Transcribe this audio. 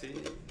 T.